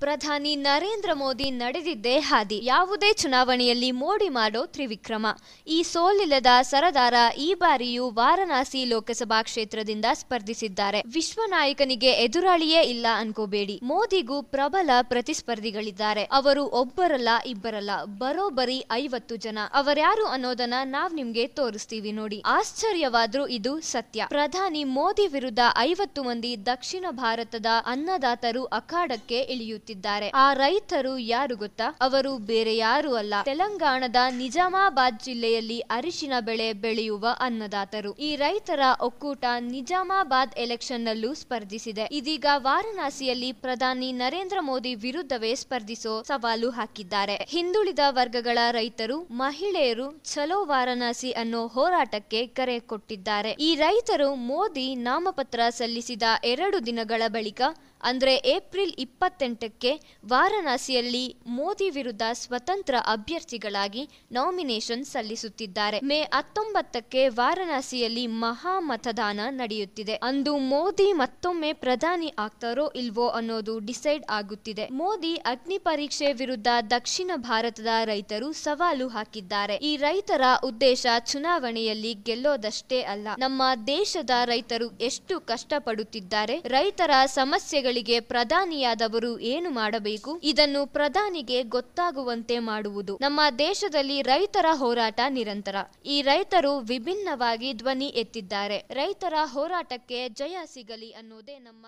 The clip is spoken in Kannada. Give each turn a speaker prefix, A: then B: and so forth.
A: ಪ್ರಧಾನಿ ನರೇಂದ್ರ ಮೋದಿ ನಡೆದಿದ್ದೇ ಹಾದಿ. ಯಾವುದೇ ಚುನಾವಣೆಯಲ್ಲಿ ಮೋಡಿ ಮಾಡೋ ತ್ರಿವಿಕ್ರಮ. ಈ ಸೋಲಿಲ್ಲದ ಸರದಾರ ಈ ಬಾರಿಯೂ ವಾರಣಾಸಿ ಲೋಕಸಭಾ ಕ್ಷೇತ್ರದಿಂದ ಸ್ಪರ್ಧಿಸಿದ್ದಾರೆ. ವಿಶ್ವ ನಾಯಕನಿಗೆ ಎದುರಾಳಿಯೇ ಇಲ್ಲ ಅನ್ಕೋಬೇಡಿ. ಮೋದಿಗೂ ಪ್ರಬಲ ಪ್ರತಿಸ್ಪರ್ಧಿಗಳಿದ್ದಾರೆ. ಅವರು ಒಬ್ಬರಲ್ಲ, ಇಬ್ಬರಲ್ಲ ಬರೋಬ್ಬರಿ ಐವತ್ತು ಜನ. ಅವರ್ಯಾರು ಅನ್ನೋದನ್ನ ನಾವ್ ನಿಮ್ಗೆ ತೋರಿಸ್ತೀವಿ ನೋಡಿ. ಆಶ್ಚರ್ಯವಾದ್ರೂ ಇದು ಸತ್ಯ. ಪ್ರಧಾನಿ ಮೋದಿ ವಿರುದ್ಧ ಐವತ್ತು ಮಂದಿ ದಕ್ಷಿಣ ಭಾರತದ ಅನ್ನದಾತರು ಅಖಾಡಕ್ಕೆ ಇಳಿಯುತ್ತಿದ್ದಾರೆ ಆ ರೈತರು ಯಾರು ಗೊತ್ತಾ? ಅವರು ಬೇರೆ ಯಾರು ಅಲ್ಲ. ತೆಲಂಗಾಣದ ನಿಜಾಮಾಬಾದ್ ಜಿಲ್ಲೆಯಲ್ಲಿ ಅರಿಶಿನ ಬೆಳೆ ಬೆಳೆಯುವ ಅನ್ನದಾತರು. ಈ ರೈತರ ಒಕ್ಕೂಟ ನಿಜಾಮಾಬಾದ್ ಎಲೆಕ್ಷನ್ ನಲ್ಲೂ ಸ್ಪರ್ಧಿಸಿದೆ. ಇದೀಗ ವಾರಣಾಸಿಯಲ್ಲಿ ಪ್ರಧಾನಿ ನರೇಂದ್ರ ಮೋದಿ ವಿರುದ್ಧವೇ ಸ್ಪರ್ಧಿಸೋ ಸವಾಲು ಹಾಕಿದ್ದಾರೆ. ಹಿಂದುಳಿದ ವರ್ಗಗಳ ರೈತರು, ಮಹಿಳೆಯರು ಚಲೋ ವಾರಣಾಸಿ ಅನ್ನೋ ಹೋರಾಟಕ್ಕೆ ಕರೆ ಕೊಟ್ಟಿದ್ದಾರೆ. ಈ ರೈತರು ಮೋದಿ ನಾಮಪತ್ರ ಸಲ್ಲಿಸಿದ ಎರಡು ದಿನಗಳ ಬಳಿಕ ಅಂದ್ರೆ ಏಪ್ರಿಲ್ ಇಪ್ಪತ್ತೆಂಟಕ್ಕೆ ವಾರಣಾಸಿಯಲ್ಲಿ ಮೋದಿ ವಿರುದ್ಧ ಸ್ವತಂತ್ರ ಅಭ್ಯರ್ಥಿಗಳಾಗಿ ನಾಮಿನೇಷನ್ ಸಲ್ಲಿಸುತ್ತಿದ್ದಾರೆ. ಮೇ ಹತ್ತೊಂಬತ್ತಕ್ಕೆ ವಾರಣಾಸಿಯಲ್ಲಿ ಮಹಾ ಮತದಾನ ನಡೆಯುತ್ತಿದೆ. ಅಂದು ಮೋದಿ ಮತ್ತೊಮ್ಮೆ ಪ್ರಧಾನಿ ಆಗ್ತಾರೋ ಇಲ್ವೋ ಅನ್ನೋದು ಡಿಸೈಡ್ ಆಗುತ್ತಿದೆ. ಮೋದಿ ಅಗ್ನಿ ಪರೀಕ್ಷೆ ವಿರುದ್ಧ ದಕ್ಷಿಣ ಭಾರತದ ರೈತರು ಸವಾಲು ಹಾಕಿದ್ದಾರೆ. ಈ ರೈತರ ಉದ್ದೇಶ ಚುನಾವಣೆಯಲ್ಲಿ ಗೆಲ್ಲೋದಷ್ಟೇ ಅಲ್ಲ, ನಮ್ಮ ದೇಶದ ರೈತರು ಎಷ್ಟು ಕಷ್ಟಪಡುತ್ತಿದ್ದಾರೆ, ರೈತರ ಸಮಸ್ಯೆಗಳಿಗೆ ಪ್ರಧಾನಿಯಾದವರು ಏನು ಮಾಡಬೇಕು? ಇದನ್ನು ಪ್ರಧಾನಿಗೆ ಗೊತ್ತಾಗುವಂತೆ ಮಾಡುವುದು. ನಮ್ಮ ದೇಶದಲ್ಲಿ ರೈತರ ಹೋರಾಟ ನಿರಂತರ. ಈ ರೈತರು ವಿಭಿನ್ನವಾಗಿ ಧ್ವನಿ ಎತ್ತಿದ್ದಾರೆ. ರೈತರ ಹೋರಾಟಕ್ಕೆ ಜಯ ಸಿಗಲಿ ಅನ್ನೋದೇ ನಮ್ಮ